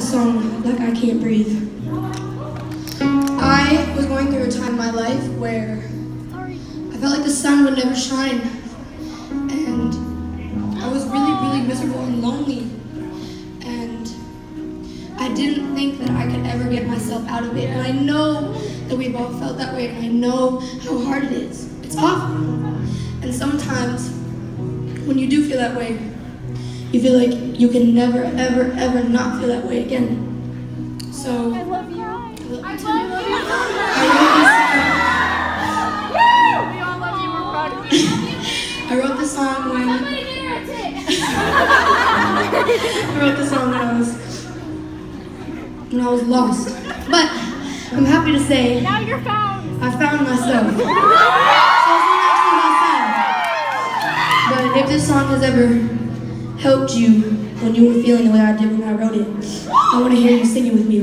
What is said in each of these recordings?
song Like I Can't Breathe. I was going through a time in my life where I felt like the sun would never shine. And I was really, really miserable and lonely. And I didn't think that I could ever get myself out of it. And I know that we've all felt that way, and I know how hard it is. It's awful. And sometimes, when you do feel that way, you feel like you can never, ever, ever not feel that way again. So, I love you. I I love you. We all love you. We're proud of you. I wrote this song when Somebody get her a tick. I wrote this song when I was when I was lost. But I'm happy to say Now you're found. I found myself. So it's not actually my song. But if this song has ever helped you when you were feeling the way I did when I wrote it, I want to hear you sing it with me.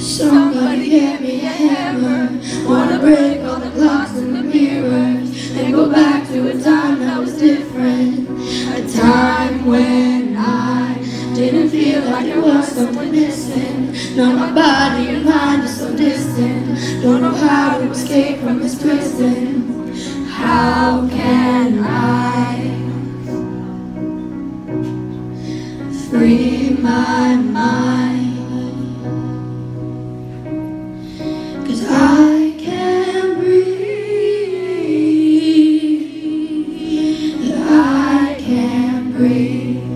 Somebody me a hammer. Wanna break all the and the mirrors and go back to a time that was different. A time when and I didn't feel like there was something missing. Not my body and mind are so distant. Don't know how to escape from this prison. How can I free my mind? Cause I breathe.